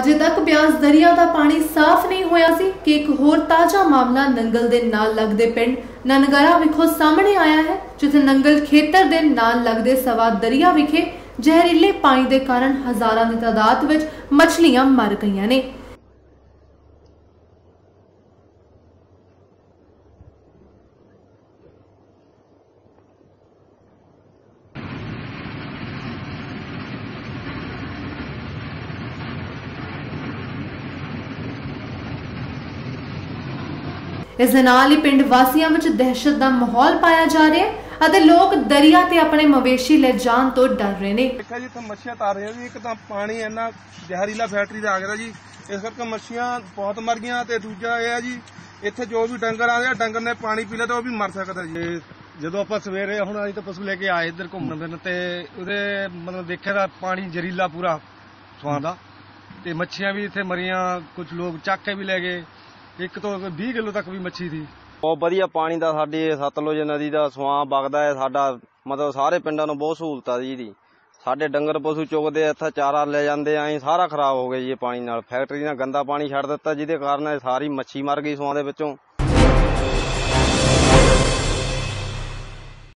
ਅਜੇ ਤੱਕ ਬਿਆਸ ਦਰਿਆ ਦਾ ਪਾਣੀ ਸਾਫ਼ ਨਹੀਂ ਹੋਇਆ ਸੀ ਕਿ ਇੱਕ ਹੋਰ ਤਾਜ਼ਾ ਮਾਮਲਾ ਨੰਗਲ ਦੇ ਨਾਲ ਲੱਗਦੇ ਪਿੰਡ ਨਨਗਰਾ ਵਿਖੋ ਸਾਹਮਣੇ ਆਇਆ ਹੈ, ਜਿੱਥੇ ਨੰਗਲ ਖੇਤਰ ਦੇ ਨਾਲ ਲੱਗਦੇ ਸਵਾ ਦਰਿਆ ਵਿਖੇ ਜ਼ਹਿਰੀਲੇ ਪਾਣੀ ਦੇ ਕਾਰਨ ਹਜ਼ਾਰਾਂ ਦੀ ਤਾਦਾਦ ਵਿੱਚ ਮੱਛਲੀਆਂ ਮਰ ਗਈਆਂ ਨੇ। ਇਸ ਦੇ ਨਾਲ ਹੀ ਪਿੰਡ ਵਾਸੀਆਂ ਵਿੱਚ ਦਹਿਸ਼ਤ ਦਾ ਮਾਹੌਲ ਪਾਇਆ ਜਾ ਰਿਹਾ ਹੈ ਅਤੇ ਲੋਕ ਦਰਿਆ ਤੇ ਆਪਣੇ ਮਵੇਸ਼ੀ ਲੈ ਜਾਣ ਤੋਂ ਡਰ ਰਹੇ ਨੇ। ਦੇਖਿਆ ਜੀ ਇੱਥੇ ਮੱਛੀਆਂ ਤਾਰ ਰਹੀਆਂ ਜੀ ਇੱਕ ਤਾਂ ਪਾਣੀ ਇੰਨਾ ਜ਼ਹਿਰੀਲਾ ਫੈਕਟਰੀ ਦਾ ਆ ਗਿਆ ਜੀ ਇਸ ਕਰਕੇ ਮੱਛੀਆਂ ਬਹੁਤ ਮਰ ਗਈਆਂ ਤੇ ਦੂਜਾ ਇਹ ਆ ਜੀ ਇੱਥੇ ਜੋ ਵੀ ਡੰਗਰ ਆ ਰਿਹਾ ਡੰਗਰ ਨੇ ਪਾਣੀ ਪੀ ਲਿਆ ਤਾਂ ਉਹ ਵੀ ਮਰ ਸਕਦਾ ਜੀ। ਜਦੋਂ ਆਪਾਂ ਸਵੇਰੇ ਹੁਣ ਅਸੀਂ ਤਾਂ ਪਸ਼ੂ ਲੈ ਕੇ ਆਏ ਇੱਧਰ ਘੁੰਮਣ ਫਿਰਨ ਤੇ ਉਹਦੇ ਮਤਲਬ ਦੇਖਿਆ ਤਾਂ ਪਾਣੀ ਜ਼ਹਿਰੀਲਾ ਪੂਰਾ ਸਵਾਦ ਦਾ ਤੇ ਮੱਛੀਆਂ ਵੀ ਇੱਥੇ ਮਰੀਆਂ ਕੁਝ ਲੋਕ ਚੱਕ ਕੇ ਵੀ ਲੈ ਗਏ। ਇੱਕ ਤੋਂ 20 ਕਿਲੋ ਤੱਕ ਵੀ ਮੱਛੀ ਸੀ ਬਹੁਤ ਵਧੀਆ ਪਾਣੀ ਦਾ ਸਾਡੀ ਸਤਲੁਜ ਨਦੀ ਦਾ ਸਵਾਂ ਵਗਦਾ ਹੈ ਸਾਡਾ ਮਤਲਬ ਸਾਰੇ ਪਿੰਡਾਂ ਨੂੰ ਬਹੁਤ ਸਹੂਲਤ ਆ ਜੀ ਦੀ ਸਾਡੇ ਡੰਗਰ ਪਸ਼ੂ ਚੁਗਦੇ ਆ, ਇੱਥੇ ਚਾਰਾ ਲੈ ਜਾਂਦੇ ਆਂ ਸਾਰਾ ਖਰਾਬ ਹੋ ਗਿਆ ਜੀ ਇਹ ਪਾਣੀ ਨਾਲ। ਫੈਕਟਰੀ ਨਾਲ ਗੰਦਾ ਪਾਣੀ ਛੱਡ ਦਿੱਤਾ ਜਿਹਦੇ ਕਾਰਨ ਸਾਰੀ ਮੱਛੀ ਮਰ ਗਈ ਸਵਾਂ ਦੇ ਵਿੱਚੋਂ।